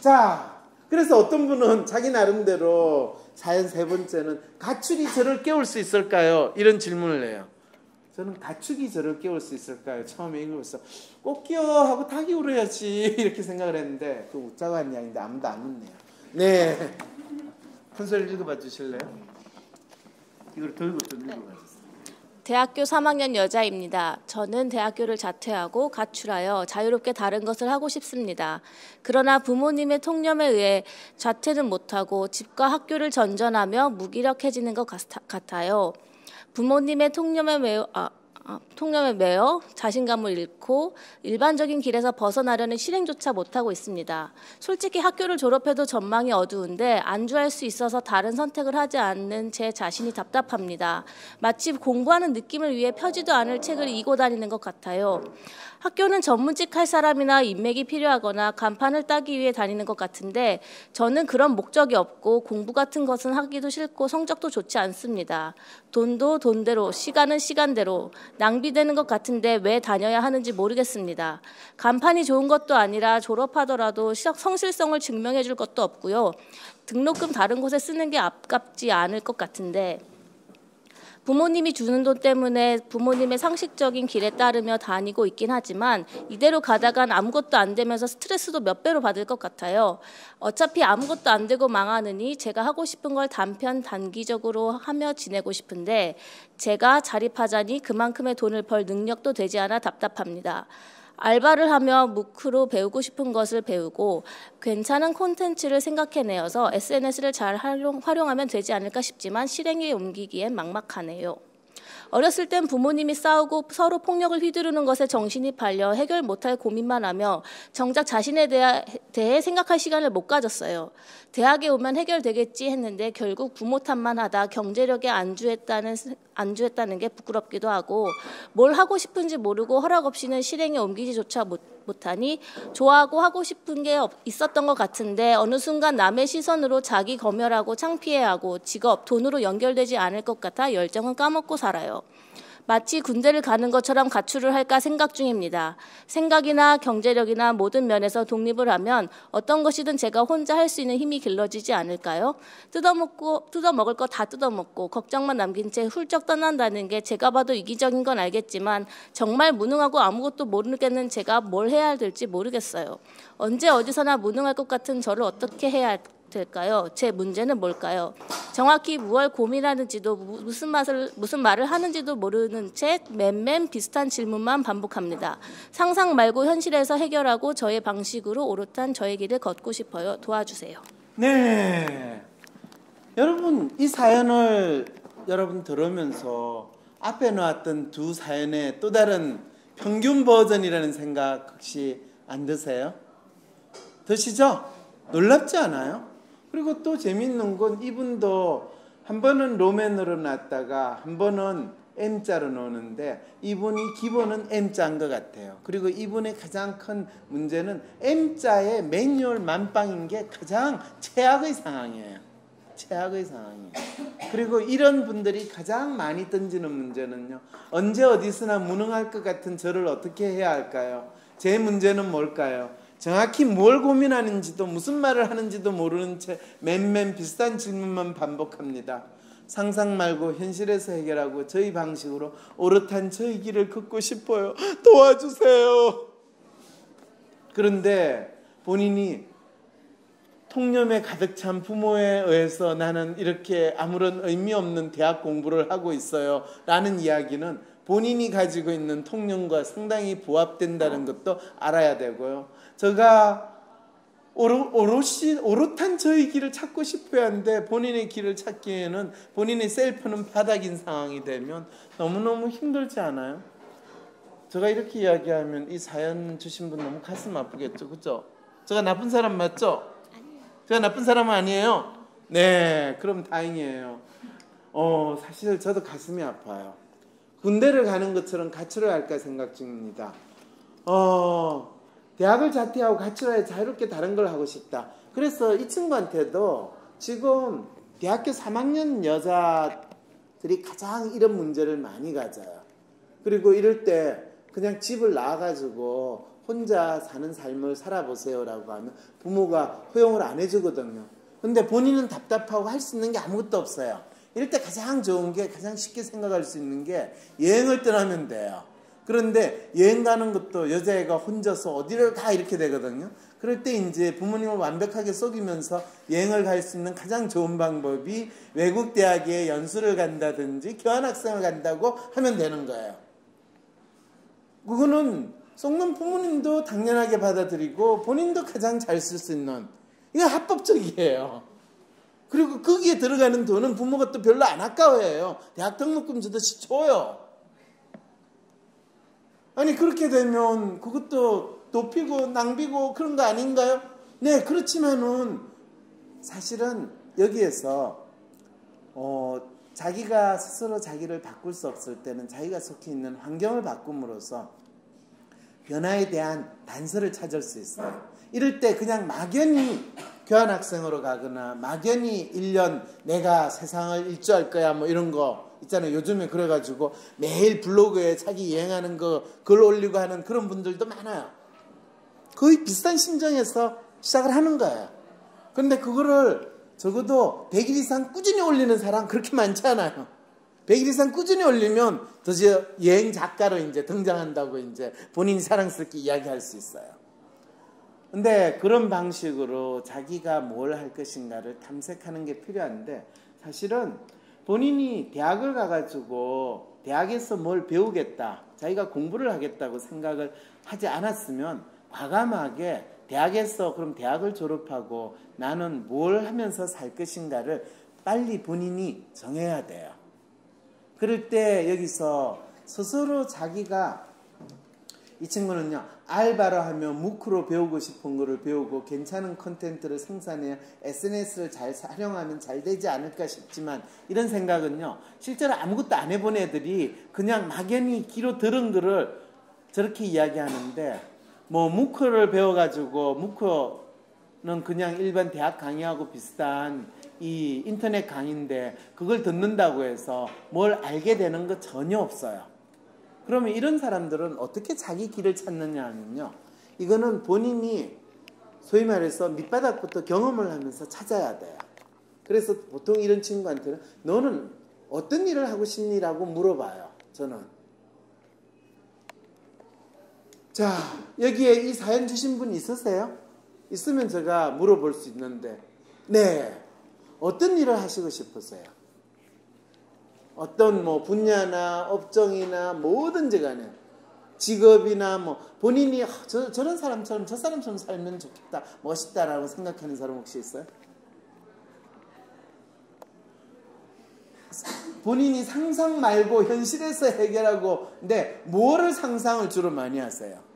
자, 그래서 어떤 분은 자기 나름대로 사연 세 번째는 가축이 저를 깨울 수 있을까요? 이런 질문을 해요. 저는 가축이 저를 깨울 수 있을까요? 처음에 읽으면서 꼭 깨워 하고 닭이 울어야지 이렇게 생각을 했는데 그 웃자고 한 이야기인데 아무도 안 웃네요. 네. 큰소리 읽어봐 주실래요? 이걸 들고 좀 읽어봐 주세요. 대학교 3학년 여자입니다. 저는 대학교를 자퇴하고 가출하여 자유롭게 다른 것을 하고 싶습니다. 그러나 부모님의 통념에 의해 자퇴는 못하고 집과 학교를 전전하며 무기력해지는 것 같아요. 부모님의 통념에 매우 아, 아, 통념에 매여 자신감을 잃고 일반적인 길에서 벗어나려는 실행조차 못하고 있습니다. 솔직히 학교를 졸업해도 전망이 어두운데 안주할 수 있어서 다른 선택을 하지 않는 제 자신이 답답합니다. 마치 공부하는 느낌을 위해 펴지도 않을 책을 이고 다니는 것 같아요. 학교는 전문직 할 사람이나 인맥이 필요하거나 간판을 따기 위해 다니는 것 같은데 저는 그런 목적이 없고 공부 같은 것은 하기도 싫고 성적도 좋지 않습니다. 돈도 돈대로, 시간은 시간대로 낭비되는 것 같은데 왜 다녀야 하는지 모르겠습니다. 간판이 좋은 것도 아니라 졸업하더라도 성실성을 증명해 줄 것도 없고요. 등록금 다른 곳에 쓰는 게 아깝지 않을 것 같은데 부모님이 주는 돈 때문에 부모님의 상식적인 길에 따르며 다니고 있긴 하지만 이대로 가다간 아무것도 안 되면서 스트레스도 몇 배로 받을 것 같아요. 어차피 아무것도 안 되고 망하느니 제가 하고 싶은 걸 단편 단기적으로 하며 지내고 싶은데 제가 자립하자니 그만큼의 돈을 벌 능력도 되지 않아 답답합니다. 알바를 하며 무크로 배우고 싶은 것을 배우고 괜찮은 콘텐츠를 생각해내어서 SNS를 잘 활용, 활용하면 되지 않을까 싶지만 실행에 옮기기엔 막막하네요. 어렸을 땐 부모님이 싸우고 서로 폭력을 휘두르는 것에 정신이 팔려 해결 못할 고민만 하며 정작 자신에 대해, 대해 생각할 시간을 못 가졌어요. 대학에 오면 해결되겠지 했는데 결국 부모 탓만 하다 경제력에 안주했다는 안주했다는 게 부끄럽기도 하고 뭘 하고 싶은지 모르고 허락 없이는 실행에 옮기지조차 못, 못하니 좋아하고 하고 싶은 게 있었던 것 같은데 어느 순간 남의 시선으로 자기 검열하고 창피해하고 직업, 돈으로 연결되지 않을 것 같아 열정은 까먹고 살아요. 마치 군대를 가는 것처럼 가출을 할까 생각 중입니다. 생각이나 경제력이나 모든 면에서 독립을 하면 어떤 것이든 제가 혼자 할 수 있는 힘이 길러지지 않을까요? 뜯어먹고 뜯어먹을 거 다 뜯어먹고 걱정만 남긴 채 훌쩍 떠난다는 게 제가 봐도 이기적인 건 알겠지만 정말 무능하고 아무것도 모르겠는 제가 뭘 해야 될지 모르겠어요. 언제 어디서나 무능할 것 같은 저를 어떻게 해야 할까? 될까요? 제 문제는 뭘까요? 정확히 무얼 고민하는지도 무슨 맛을 무슨 말을 하는지도 모르는 채 맨맨 비슷한 질문만 반복합니다. 상상 말고 현실에서 해결하고 저의 방식으로 오롯한 저의 길을 걷고 싶어요. 도와주세요. 네. 여러분 이 사연을 여러분 들으면서 앞에 나왔던 두 사연의 또 다른 평균 버전이라는 생각 혹시 안 드세요? 드시죠? 놀랍지 않아요? 그리고 또 재밌는 건 이분도 한 번은 로맨으로 났다가 한 번은 M자로 노는데 이분이 기본은 M자인 것 같아요. 그리고 이분의 가장 큰 문제는 M자의 매뉴얼 만빵인 게 가장 최악의 상황이에요. 최악의 상황이에요. 그리고 이런 분들이 가장 많이 던지는 문제는요. 언제 어디서나 무능할 것 같은 저를 어떻게 해야 할까요? 제 문제는 뭘까요? 정확히 뭘 고민하는지도 무슨 말을 하는지도 모르는 채 맨맨 비슷한 질문만 반복합니다. 상상 말고 현실에서 해결하고 저희 방식으로 오롯한 저희 길을 걷고 싶어요. 도와주세요. 그런데 본인이 통념에 가득 찬 부모에 의해서 나는 이렇게 아무런 의미 없는 대학 공부를 하고 있어요. 라는 이야기는 본인이 가지고 있는 통념과 상당히 부합된다는 것도 알아야 되고요. 제가 오롯이, 오롯한 저의 길을 찾고 싶어야 하는데 본인의 길을 찾기에는 본인의 셀프는 바닥인 상황이 되면 너무너무 힘들지 않아요? 제가 이렇게 이야기하면 이 사연 주신 분 너무 가슴 아프겠죠? 그죠? 제가 나쁜 사람 맞죠? 제가 나쁜 사람은 아니에요? 네, 그럼 다행이에요. 어, 사실 저도 가슴이 아파요. 군대를 가는 것처럼 가출을 할까 생각 중입니다. 어, 대학을 자퇴하고 가출하여 자유롭게 다른 걸 하고 싶다. 그래서 이 친구한테도 지금 대학교 3학년 여자들이 가장 이런 문제를 많이 가져요. 그리고 이럴 때 그냥 집을 나와가지고 혼자 사는 삶을 살아보세요라고 하면 부모가 허용을 안 해주거든요. 근데 본인은 답답하고 할 수 있는 게 아무것도 없어요. 이럴 때 가장 좋은 게 가장 쉽게 생각할 수 있는 게 여행을 떠나면 돼요. 그런데 여행 가는 것도 여자애가 혼자서 어디를 가 이렇게 되거든요. 그럴 때 이제 부모님을 완벽하게 속이면서 여행을 갈 수 있는 가장 좋은 방법이 외국 대학에 연수를 간다든지 교환학생을 간다고 하면 되는 거예요. 그거는 속는 부모님도 당연하게 받아들이고 본인도 가장 잘 쓸 수 있는 이거 합법적이에요. 그리고 거기에 들어가는 돈은 부모가 또 별로 안 아까워해요. 대학 등록금 주듯이 줘요. 아니 그렇게 되면 그것도 높이고 낭비고 그런 거 아닌가요? 네 그렇지만은 사실은 여기에서 어 자기가 스스로 자기를 바꿀 수 없을 때는 자기가 속해 있는 환경을 바꿈으로써 변화에 대한 단서를 찾을 수 있어요. 이럴 때 그냥 막연히 교환학생으로 가거나 막연히 1년 내가 세상을 일주할 거야 뭐 이런 거 있잖아요. 요즘에 그래가지고 매일 블로그에 자기 여행하는 거 글 올리고 하는 그런 분들도 많아요. 거의 비슷한 심정에서 시작을 하는 거예요. 그런데 그거를 적어도 100일 이상 꾸준히 올리는 사람 그렇게 많지 않아요. 100일 이상 꾸준히 올리면 드디어 여행 작가로 이제 등장한다고 이제 본인이 사랑스럽게 이야기할 수 있어요. 근데 그런 방식으로 자기가 뭘 할 것인가를 탐색하는 게 필요한데 사실은 본인이 대학을 가가지고 대학에서 뭘 배우겠다, 자기가 공부를 하겠다고 생각을 하지 않았으면 과감하게 대학에서 그럼 대학을 졸업하고 나는 뭘 하면서 살 것인가를 빨리 본인이 정해야 돼요. 그럴 때 여기서 스스로 자기가 이 친구는요 알바로 하면 무크로 배우고 싶은 거를 배우고 괜찮은 컨텐츠를 생산해야 SNS를 잘 활용하면 잘 되지 않을까 싶지만 이런 생각은요 실제로 아무것도 안 해본 애들이 그냥 막연히 귀로 들은 거를 저렇게 이야기하는데 뭐 무크를 배워가지고 무크는 그냥 일반 대학 강의하고 비슷한 이 인터넷 강의인데 그걸 듣는다고 해서 뭘 알게 되는 거 전혀 없어요. 그러면 이런 사람들은 어떻게 자기 길을 찾느냐 하면요. 이거는 본인이 소위 말해서 밑바닥부터 경험을 하면서 찾아야 돼요. 그래서 보통 이런 친구한테는 너는 어떤 일을 하고 싶니라고 물어봐요. 저는. 자, 여기에 이 사연 주신 분 있으세요? 있으면 제가 물어볼 수 있는데, 네. 어떤 일을 하시고 싶으세요? 어떤 뭐 분야나 업종이나 뭐든지 간에 직업이나 뭐 본인이 아, 저, 저런 사람처럼 저 사람처럼 살면 좋겠다 멋있다라고 생각하는 사람 혹시 있어요? 본인이 상상 말고 현실에서 해결하고 근데 뭐를 상상을 주로 많이 하세요?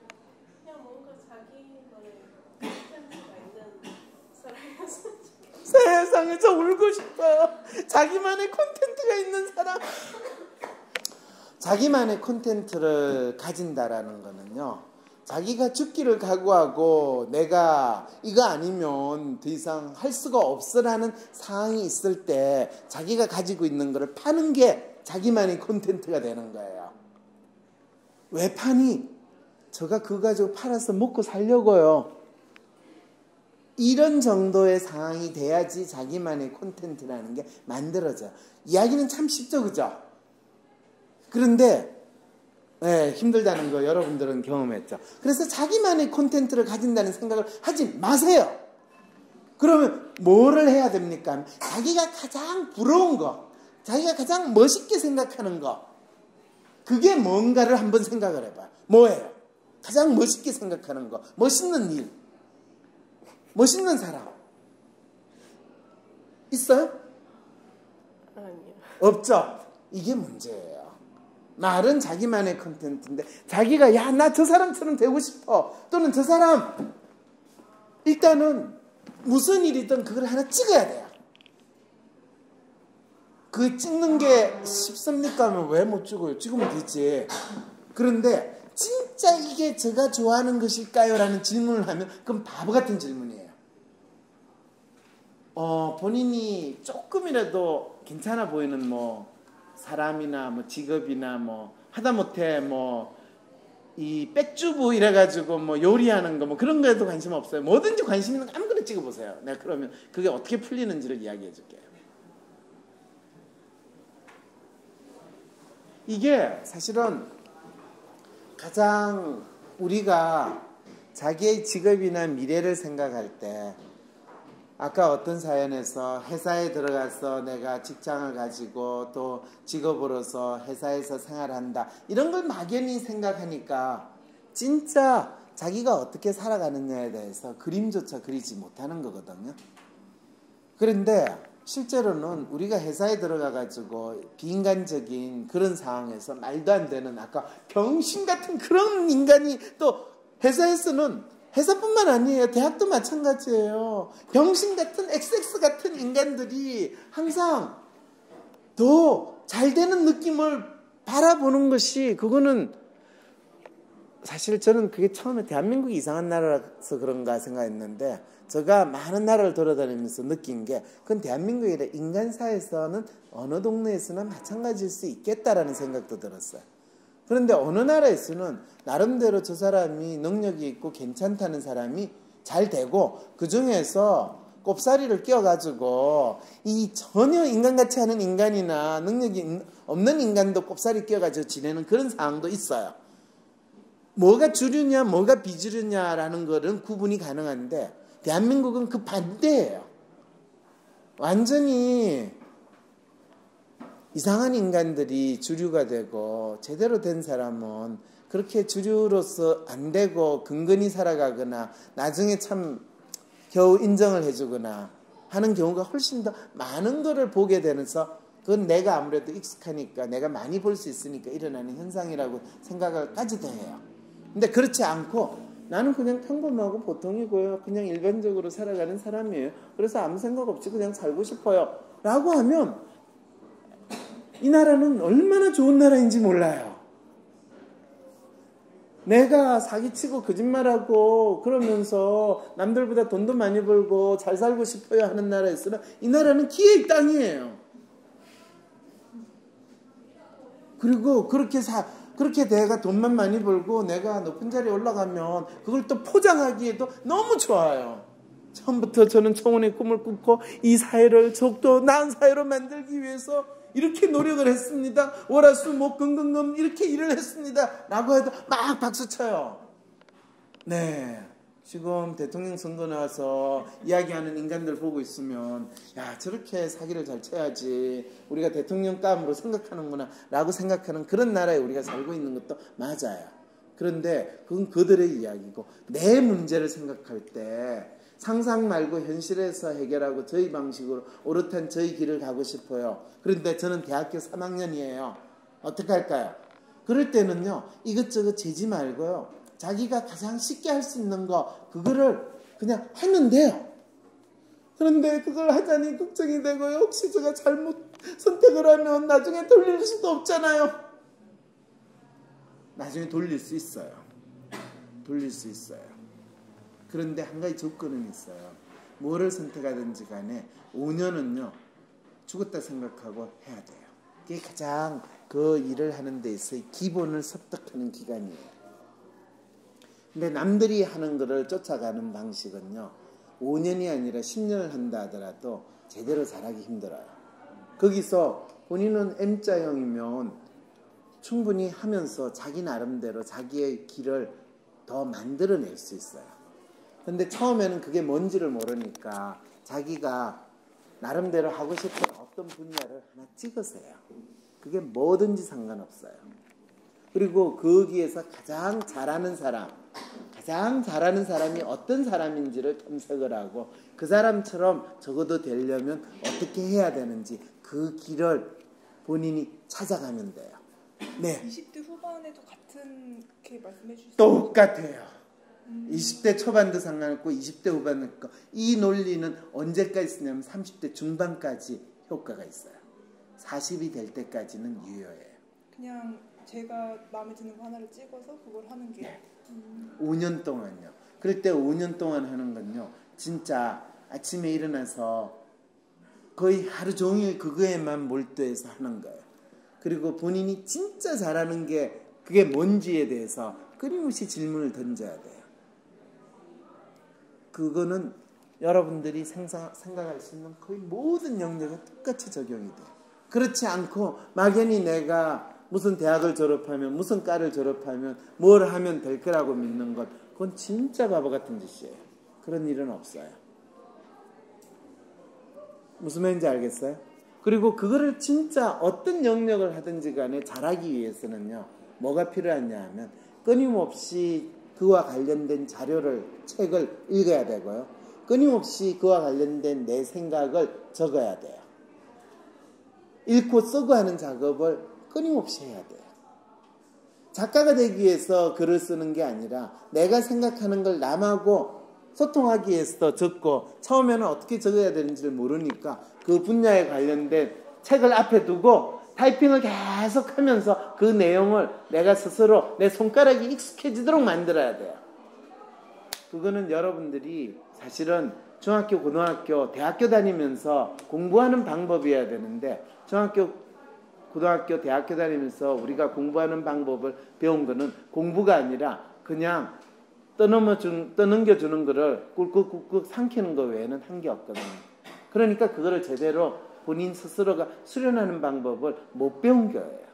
세상에 저 울고 싶어요. 자기만의 콘텐츠 가 있는 사람. 자기만의 콘텐츠를 가진다라는 거는요. 자기가 죽기를 각오하고 내가 이거 아니면 더 이상 할 수가 없으라는 상황이 있을 때 자기가 가지고 있는 것을 파는 게 자기만의 콘텐츠가 되는 거예요. 왜 파니? 저가 그거 가지고 팔아서 먹고 살려고요. 이런 정도의 상황이 돼야지 자기만의 콘텐츠라는 게 만들어져. 이야기는 참 쉽죠, 그죠? 그런데 네, 힘들다는 거 여러분들은 경험했죠. 그래서 자기만의 콘텐츠를 가진다는 생각을 하지 마세요. 그러면 뭐를 해야 됩니까? 자기가 가장 부러운 거, 자기가 가장 멋있게 생각하는 거, 그게 뭔가를 한번 생각을 해봐요. 뭐예요? 가장 멋있게 생각하는 거, 멋있는 일. 멋있는 사람 있어요? 아니요. 없죠. 이게 문제예요. 말은 자기만의 컨텐츠인데 자기가 야 나 저 사람처럼 되고 싶어 또는 저 사람 일단은 무슨 일이든 그걸 하나 찍어야 돼요. 그 찍는 게 쉽습니까 하면 왜 못 찍어요? 찍으면 되지. 그런데 진짜 이게 제가 좋아하는 것일까요? 라는 질문을 하면 그건 바보 같은 질문이에요. 어, 본인이 조금이라도 괜찮아 보이는 뭐 사람이나 뭐 직업이나 뭐 하다못해 뭐 이 백주부 이래가지고 뭐 요리하는 거 뭐 그런 거에도 관심 없어요. 뭐든지 관심 있는 거 아무거나 찍어보세요. 내가 그러면 그게 어떻게 풀리는지를 이야기해 줄게요. 이게 사실은 가장 우리가 자기의 직업이나 미래를 생각할 때 아까 어떤 사연에서 회사에 들어가서 내가 직장을 가지고 또 직업으로서 회사에서 생활한다 이런 걸 막연히 생각하니까 진짜 자기가 어떻게 살아가느냐에 대해서 그림조차 그리지 못하는 거거든요. 그런데 실제로는 우리가 회사에 들어가 가지고 비인간적인 그런 상황에서 말도 안 되는 아까 병신 같은 그런 인간이 또 회사에서는 회사뿐만 아니에요. 대학도 마찬가지예요. 병신 같은 XX 같은 인간들이 항상 더 잘 되는 느낌을 바라보는 것이 그거는 사실 저는 그게 처음에 대한민국이 이상한 나라라서 그런가 생각했는데 제가 많은 나라를 돌아다니면서 느낀 게 그건 대한민국이 아니라 인간사에서는 어느 동네에서나 마찬가지일 수 있겠다라는 생각도 들었어요. 그런데 어느 나라에서는 나름대로 저 사람이 능력이 있고 괜찮다는 사람이 잘 되고 그 중에서 꼽사리를 끼워가지고 이 전혀 인간같이 하는 인간이나 능력이 없는 인간도 꼽사리 끼워가지고 지내는 그런 상황도 있어요. 뭐가 주류냐, 뭐가 비주류냐라는 것은 구분이 가능한데 대한민국은 그 반대예요. 완전히 이상한 인간들이 주류가 되고 제대로 된 사람은 그렇게 주류로서 안 되고 근근히 살아가거나 나중에 참 겨우 인정을 해주거나 하는 경우가 훨씬 더 많은 것을 보게 되면서 그건 내가 아무래도 익숙하니까 내가 많이 볼 수 있으니까 일어나는 현상이라고 생각을까지도 해요. 근데 그렇지 않고 나는 그냥 평범하고 보통이고요. 그냥 일반적으로 살아가는 사람이에요. 그래서 아무 생각 없이 그냥 살고 싶어요. 라고 하면 이 나라는 얼마나 좋은 나라인지 몰라요. 내가 사기치고 거짓말하고 그러면서 남들보다 돈도 많이 벌고 잘 살고 싶어요 하는 나라에서는 이 나라는 기회의 땅이에요. 그리고 그렇게 사, 그렇게 내가 돈만 많이 벌고 내가 높은 자리에 올라가면 그걸 또 포장하기에도 너무 좋아요. 처음부터 저는 청원의 꿈을 꾸고 이 사회를 적도 나은 사회로 만들기 위해서 이렇게 노력을 했습니다. 월화수 목 금금금 이렇게 일을 했습니다. 라고 해도 막 박수 쳐요. 네. 지금 대통령 선거 나와서 이야기하는 인간들 보고 있으면 야 저렇게 사기를 잘 쳐야지 우리가 대통령감으로 생각하는구나 라고 생각하는 그런 나라에 우리가 살고 있는 것도 맞아요. 그런데 그건 그들의 이야기고 내 문제를 생각할 때 상상 말고 현실에서 해결하고 저희 방식으로 오롯한 저희 길을 가고 싶어요. 그런데 저는 대학교 3학년이에요. 어떻게 할까요? 그럴 때는요, 이것저것 재지 말고요. 자기가 가장 쉽게 할 수 있는 거, 그거를 그냥 하면 돼요. 그런데 그걸 하자니 걱정이 되고요. 혹시 제가 잘못 선택을 하면 나중에 돌릴 수도 없잖아요. 나중에 돌릴 수 있어요. 돌릴 수 있어요. 그런데 한 가지 조건은 있어요. 뭐를 선택하든지 간에 5년은요, 죽었다 생각하고 해야 돼요. 그게 가장 그 일을 하는 데 있어서 기본을 습득하는 기간이에요. 근데 남들이 하는 거를 쫓아가는 방식은요, 5년이 아니라 10년을 한다 하더라도 제대로 잘하기 힘들어요. 거기서 본인은 M자형이면 충분히 하면서 자기 나름대로 자기의 길을 더 만들어낼 수 있어요. 근데 처음에는 그게 뭔지를 모르니까 자기가 나름대로 하고 싶은 어떤 분야를 하나 찍으세요. 그게 뭐든지 상관없어요. 그리고 거기에서 가장 잘하는 사람, 가장 잘하는 사람이 어떤 사람인지를 탐색을 하고 그 사람처럼 적어도 되려면 어떻게 해야 되는지 그 길을 본인이 찾아가면 돼요. 네. 20대 후반에도 같은 게 말씀해 주세요. 똑같아요. 20대 초반도 상관없고 20대 후반도 이 논리는 언제까지 쓰냐면 30대 중반까지 효과가 있어요. 40이 될 때까지는 유효해요. 그냥 제가 마음에 드는 거 하나를 찍어서 그걸 하는 게 네. 음. 5년 동안요. 그럴 때 5년 동안 하는 건요. 진짜 아침에 일어나서 거의 하루 종일 그거에만 몰두해서 하는 거예요. 그리고 본인이 진짜 잘하는 게 그게 뭔지에 대해서 끊임없이 질문을 던져야 돼요. 그거는 여러분들이 생각, 생각할 수 있는 거의 모든 영역에 똑같이 적용이 돼요. 그렇지 않고 막연히 내가 무슨 대학을 졸업하면 무슨 과를 졸업하면 뭘 하면 될 거라고 믿는 것 그건 진짜 바보 같은 짓이에요. 그런 일은 없어요. 무슨 말인지 알겠어요? 그리고 그거를 진짜 어떤 영역을 하든지 간에 잘하기 위해서는요. 뭐가 필요하냐 하면 끊임없이 그와 관련된 자료를 책을 읽어야 되고요. 끊임없이 그와 관련된 내 생각을 적어야 돼요. 읽고 쓰고 하는 작업을 끊임없이 해야 돼요. 작가가 되기 위해서 글을 쓰는 게 아니라 내가 생각하는 걸 남하고 소통하기 위해서 적고 처음에는 어떻게 적어야 되는지를 모르니까 그 분야에 관련된 책을 앞에 두고 타이핑을 계속 하면서 그 내용을 내가 스스로 내 손가락이 익숙해지도록 만들어야 돼요. 그거는 여러분들이 사실은 중학교, 고등학교, 대학교 다니면서 공부하는 방법이어야 되는데 중학교, 고등학교, 대학교 다니면서 우리가 공부하는 방법을 배운 거는 공부가 아니라 그냥 떠넘어 준, 떠넘겨 주는 거를 꿀꿀꿀꿀 삼키는 거 외에는 한 게 없거든요. 그러니까 그거를 제대로 본인 스스로가 수련하는 방법을 못 배운 거예요.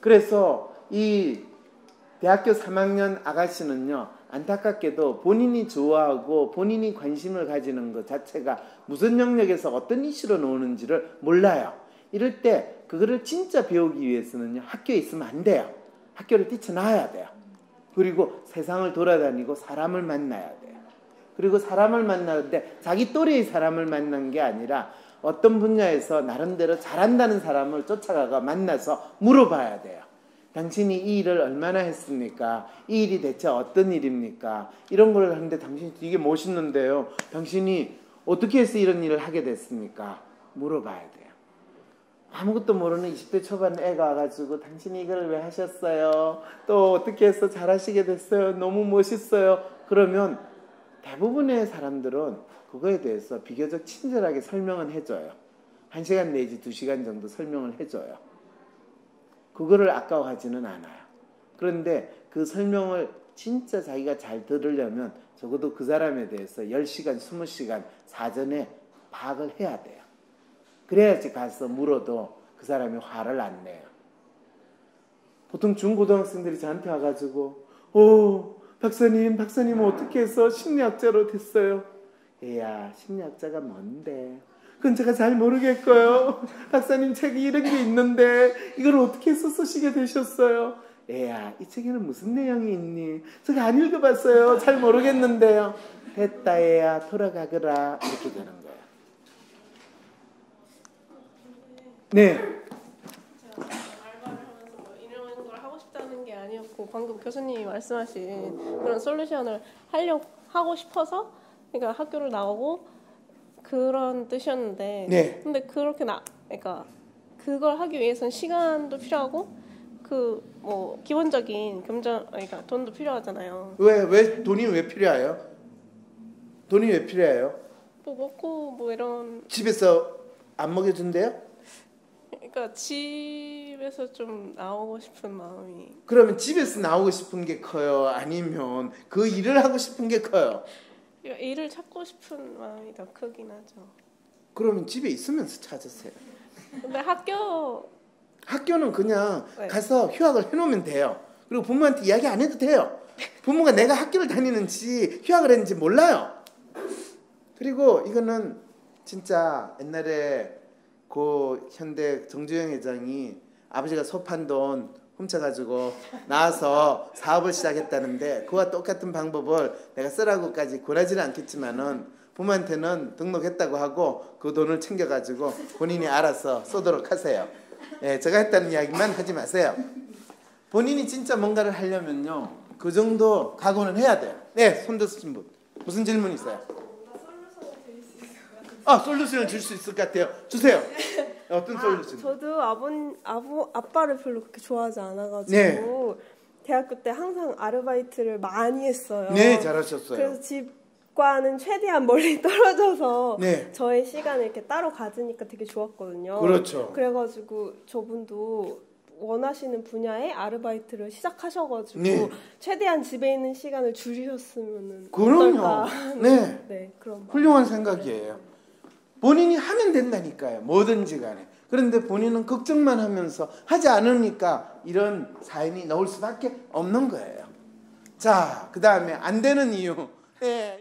그래서 이 대학교 3학년 아가씨는요, 안타깝게도 본인이 좋아하고 본인이 관심을 가지는 것 자체가 무슨 영역에서 어떤 이슈로 나오는지를 몰라요. 이럴 때 그거를 진짜 배우기 위해서는요, 학교에 있으면 안 돼요. 학교를 뛰쳐나와야 돼요. 그리고 세상을 돌아다니고 사람을 만나야 돼요. 그리고 사람을 만나는데 자기 또래의 사람을 만난 게 아니라 어떤 분야에서 나름대로 잘한다는 사람을 쫓아가가 만나서 물어봐야 돼요. 당신이 이 일을 얼마나 했습니까? 이 일이 대체 어떤 일입니까? 이런 걸 하는데 당신이 되게 멋있는데요. 당신이 어떻게 해서 이런 일을 하게 됐습니까? 물어봐야 돼요. 아무것도 모르는 20대 초반 애가 와가지고 당신이 이걸 왜 하셨어요? 또 어떻게 해서 잘하시게 됐어요? 너무 멋있어요. 그러면 대부분의 사람들은 그거에 대해서 비교적 친절하게 설명은 해줘요. 한 시간 내지 두 시간 정도 설명을 해줘요. 그거를 아까워하지는 않아요. 그런데 그 설명을 진짜 자기가 잘 들으려면 적어도 그 사람에 대해서 10시간, 20시간 사전에 파악을 해야 돼요. 그래야지 가서 물어도 그 사람이 화를 안 내요. 보통 중고등학생들이 저한테 와가지고, 오, 박사님, 박사님 어떻게 해서 심리학자로 됐어요? 얘야, 심리학자가 뭔데? 그건 제가 잘 모르겠고요. 박사님 책이 이런 게 있는데 이걸 어떻게 쓰시게 되셨어요? 애야, 이 책에는 무슨 내용이 있니? 제가 안 읽어봤어요. 잘 모르겠는데요. 됐다, 애야, 돌아가거라. 이렇게 되는 거예요. 네. 아니었고 방금 교수님이 말씀하신 그런 솔루션을 하려 하고 싶어서 그러니까 학교를 나오고 그런 뜻이었는데 네. 근데 그렇게 나 그러니까 그걸 하기 위해서는 시간도 필요하고 그 뭐 기본적인 금전 그러니까 돈도 필요하잖아요. 왜, 왜, 돈이 왜 필요해요? 돈이 왜 필요해요? 뭐 먹고 뭐 이런 집에서 안 먹여준대요? 그러니까 집에서 좀 나오고 싶은 마음이 그러면 집에서 나오고 싶은 게 커요? 아니면 그 일을 하고 싶은 게 커요? 일을 찾고 싶은 마음이 더 크긴 하죠. 그러면 집에 있으면서 찾으세요. 근데 학교 학교는 그냥 네. 가서 휴학을 해놓으면 돼요. 그리고 부모한테 이야기 안 해도 돼요. 부모가 내가 학교를 다니는지 휴학을 했는지 몰라요. 그리고 이거는 진짜 옛날에 그 현대 정주영 회장이 아버지가 소판 돈 훔쳐가지고 나와서 사업을 시작했다는데 그와 똑같은 방법을 내가 쓰라고까지 권하지는 않겠지만은 부모한테는 등록했다고 하고 그 돈을 챙겨가지고 본인이 알아서 쏘도록 하세요. 예, 제가 했다는 이야기만 하지 마세요. 본인이 진짜 뭔가를 하려면요. 그 정도 각오는 해야 돼요. 네, 손 드신 분. 무슨 질문 있어요? 아, 솔루션을 줄 수 있을 것 같아요. 주세요. 어떤 솔루션? 저도 아버, 아버, 아빠를 별로 그렇게 좋아하지 않아가지고 네. 대학교 때 항상 아르바이트를 많이 했어요. 네, 잘하셨어요. 그래서 집과는 최대한 멀리 떨어져서 네. 저의 시간을 이렇게 따로 가지니까 되게 좋았거든요. 그렇죠. 그래가지고 저분도 원하시는 분야의 아르바이트를 시작하셔가지고 네. 최대한 집에 있는 시간을 줄이셨으면 그럼요. 네. 네, 그럼. 훌륭한 생각이에요. 본인이 하면 된다니까요. 뭐든지 간에. 그런데 본인은 걱정만 하면서 하지 않으니까 이런 사연이 나올 수밖에 없는 거예요. 자, 그 다음에 안 되는 이유. 예.